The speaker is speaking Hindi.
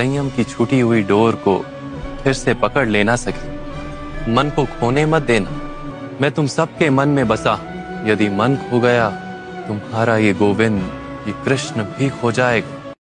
संयम की छूटी हुई डोर को फिर से पकड़ लेना सकी। मन को खोने मत देना। मैं तुम सबके मन में बसा यदि मन खो गया, तुम्हारा ये गोविंद, ये कृष्ण भी खो जाएगा।